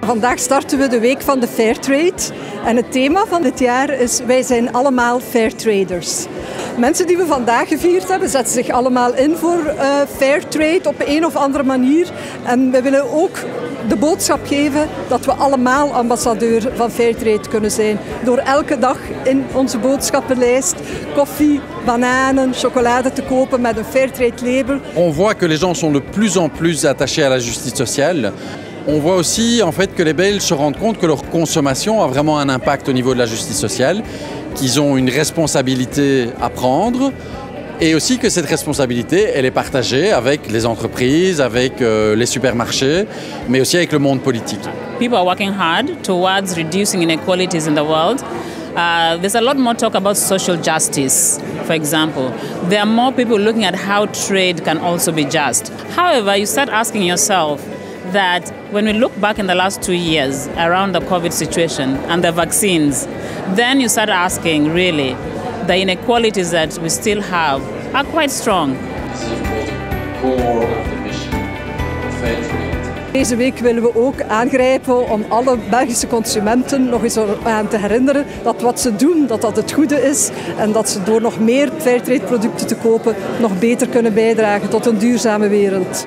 Vandaag starten we de week van de Fairtrade. En het thema van dit jaar is Wij zijn allemaal Fairtraders. Mensen die we vandaag gevierd hebben, zetten zich allemaal in voor uh, Fairtrade op een of andere manier. En we willen ook de boodschap geven dat we allemaal ambassadeur van Fairtrade kunnen zijn. Door elke dag in onze boodschappenlijst koffie, bananen, chocolade te kopen met een Fairtrade label. On voit que les gens sont de plus en plus attachés à la justice sociale. On voit aussi en fait que les Belges se rendent compte que leur consommation a vraiment un impact au niveau de la justice sociale, qu'ils ont une responsabilité à prendre et aussi que cette responsabilité, elle est partagée avec les entreprises, avec euh, les supermarchés, mais aussi avec le monde politique. People are working hard towards reducing inequalities in the world. Uh, there's a lot more talk about social justice, for example. There are more people looking at how trade can also be just. However, you start asking yourself, that when we look back in the last two years around the COVID situation and the vaccines, then you start asking really the inequalities that we still have are quite strong. This is the core of the mission of fair trade. Deze week willen we ook aangrijpen om alle Belgische consumenten nog eens aan te herinneren dat wat ze doen, dat dat het goede is en dat ze door nog meer fairtrade producten te kopen nog beter kunnen bijdragen tot een duurzame wereld.